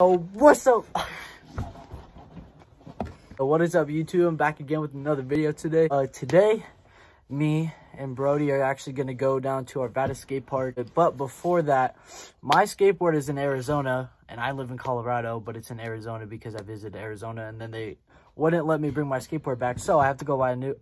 Oh, what's up? What is up, YouTube? I'm back again with another video today. Uh, today, me and Brody are actually going to go down to our Arvada skate park. But before that, my skateboard is in Arizona, and I live in Colorado, but it's in Arizona because I visited Arizona, and then they wouldn't let me bring my skateboard back, so I have to go buy a new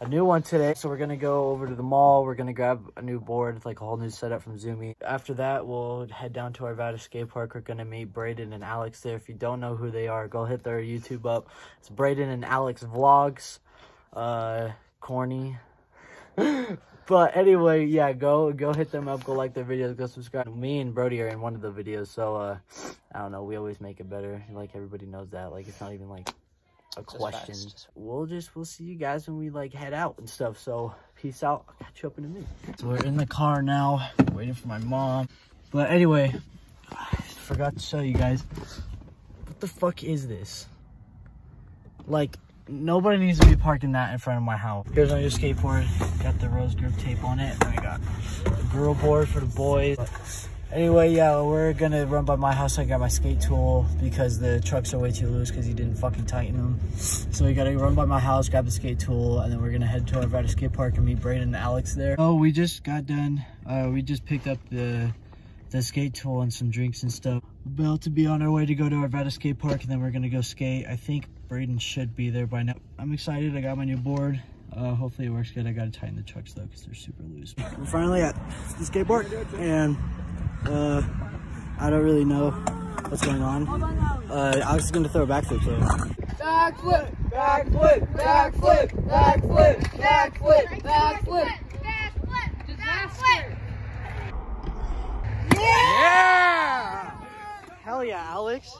a new one today. So we're gonna go over to the mall. We're gonna grab a new board, It's like a whole new setup from Zumiez. After that, we'll head down to Arvada skate park. We're gonna meet Braden and Alex there. If you don't know who they are, go hit their YouTube up. It's Braden and Alex vlogs. Uh, corny. but anyway, yeah, go go hit them up. Go like their videos. Go subscribe. Me and Brody are in one of the videos, so uh, I don't know. We always make it better. Like everybody knows that. Like it's not even like a question. We'll just we'll see you guys when we like head out and stuff. So peace out. I'll catch you up in a minute. So we're in the car now, waiting for my mom. But anyway, I forgot to show you guys. What the fuck is this? Like nobody needs to be parking that in front of my house. Here's my new skateboard. Got the rose grip tape on it. And I got a girl board for the boys. Anyway, yeah, we're gonna run by my house. I got my skate tool because the trucks are way too loose because he didn't fucking tighten them. So we gotta run by my house, grab the skate tool, and then we're gonna head to our Arvada skate park and meet Braden and Alex there. Oh, we just got done. Uh, we just picked up the the skate tool and some drinks and stuff. We're About to be on our way to go to Arvada skate park and then we're gonna go skate. I think Braden should be there by now. I'm excited. I got my new board. Uh, hopefully it works good. I gotta tighten the trucks though because they're super loose. We're finally at the skateboard and uh, I don't really know what's going on. Uh, Alex is gonna throw a backflip today. Backflip, backflip, backflip, backflip, backflip, backflip. Backflip! Backflip! Yeah! yeah! Hell yeah, Alex.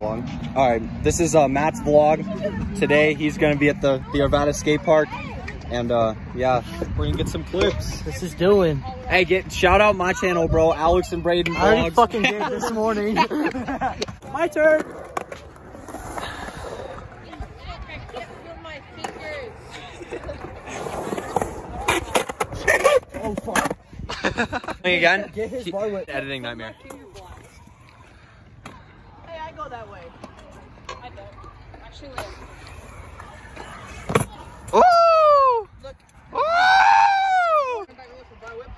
All right, this is uh, Matt's vlog. Today he's gonna be at the the Arvada skate park, and uh, yeah, we're gonna get some clips. This is Dylan. Hey, get shout out my channel, bro. Alex and Braden I already fucking did this morning. my turn. Oh fuck. again. Get his Keep- bar with. Editing nightmare. Hey, I go that way. I don't. Actually, wait. Ooh! Look. Ooh! Come back and look for bar whip.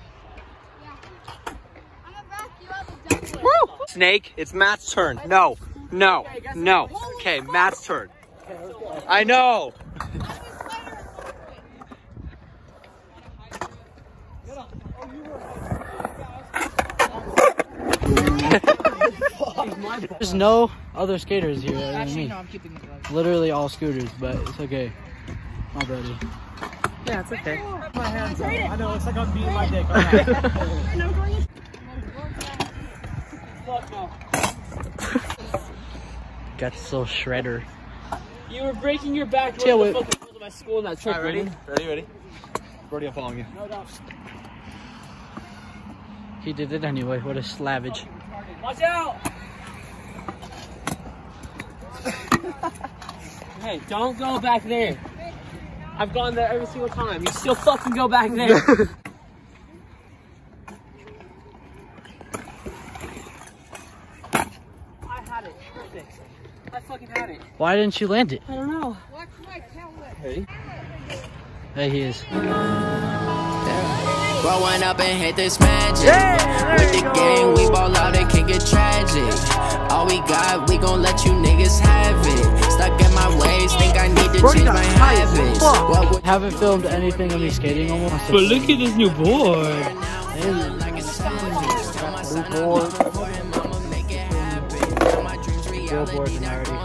Woo! Snake, it's Matt's turn. No, no, no. Okay, Matt's turn. I know. There's no other skaters here Actually, no, I'm keeping it. Literally all scooters, but it's okay. My buddy. Yeah, it's okay. My hands. I know, it's like I'm beating my dick. Fuck no. Got so shredder. You were breaking your back Chill running the it. fucking of my school in that trick, ready? Brandon. Ready, ready. Brody, I'm following you. No doubt. He did it anyway. What a slavage. Watch out! hey, don't go back there. I've gone there every single time. You still fucking go back there. I had it. Perfect. I fucking had it. Why didn't you land it? I don't know. Hey. There he is. Growing up and hit this magic. With the game, we ball out, it can get tragic. All we got, we gon' let you niggas have it. Stuck in my ways, think I need to change my habits. What would Haven't filmed anything of me skating almost. But look at this new board. Blue board. Girl board and I already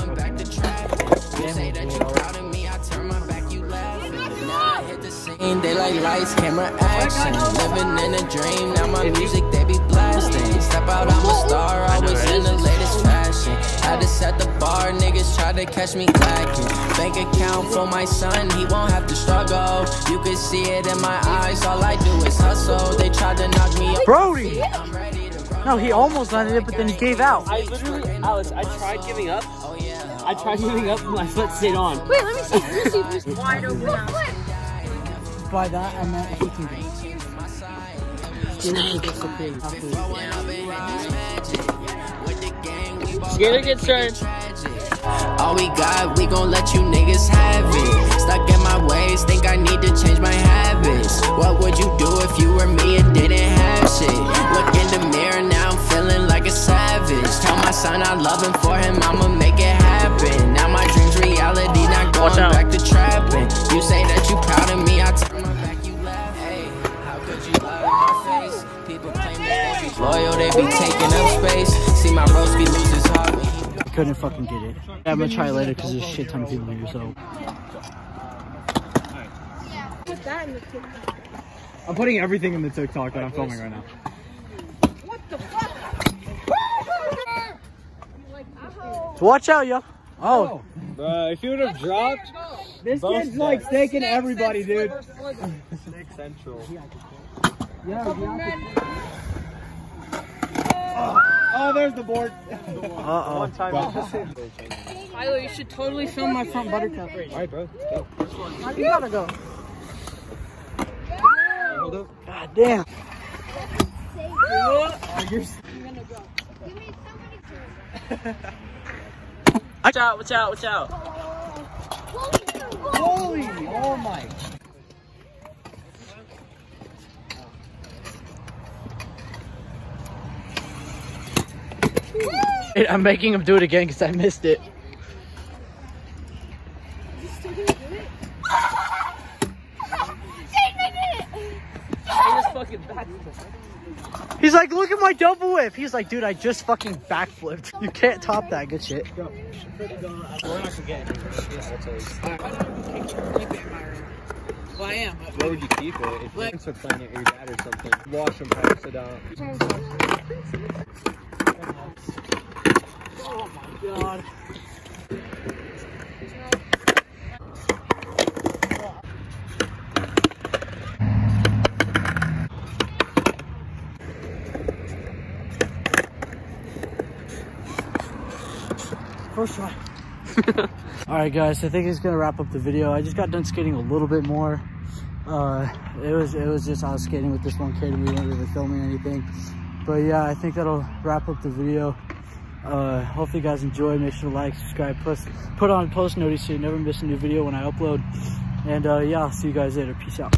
They like lights, camera, action. Oh living in a dream, now my music they be blasting. Step out, I'm a star, always in the latest fashion. Had to set the bar, niggas try to catch me lacking. Bank account for my son, he won't have to struggle. You can see it in my eyes, all I do is hustle. They tried to knock me up. Brody! I'm ready to run. No, he almost landed it, but then he gave out. I literally, Alice, I tried giving up. Oh yeah. I tried giving up, but my foot stayed on. Wait, let me see. Let me see. Let me see. Wide open now. By that, I meant he can get Skinny gets the pig. Growing up and hit this magic. With the game, Get it, get started. All we got, we gon' let you niggas have it. Stuck in my ways, think I need to change my habits. What would you do if you were me and didn't have shit? Look in the mirror, now I'm feeling like a savage. Tell my son I love him for him, I'ma make it happen. Now my dreams reality, not going back to trapping. You say that you proud of me, I loyal, they be taking up space. See my bros be losing heart when Couldn't fucking get it. I'm gonna try it later because there's a shit ton of people here, so. Put that in the kitchen. I'm putting everything in the TikTok that I'm filming right now. What the fuck? Watch out, yo. Oh, oh. Bro, if you would have dropped, this Both kid's like steps. staking everybody, dude. Snake Central. Oh, there's the board. Uh oh. Milo, you should totally film my front buttercup. Alright, bro. Go. You gotta go. Hold up. God damn. Watch out, watch out, watch out. Holy, oh my. I'm making him do it again because I missed it. He just fucking back. He's like, look at my double whip. He's like, dude, I just fucking backflipped. You can't top that. Good shit. We're not gonna get it. Well, I am. Where would you keep it? If your parents are playing it, or your dad or something. Wash them, pass it out. Oh my god. First try. All right, guys. I think it's gonna wrap up the video. I just got done skating a little bit more. Uh, it was it was just I was skating with this one kid and we weren't really filming anything. But yeah, I think that'll wrap up the video. Uh, hopefully you guys enjoy. Make sure to like, subscribe, plus put on post notice so you never miss a new video when I upload. And uh, yeah, I'll see you guys later. Peace out.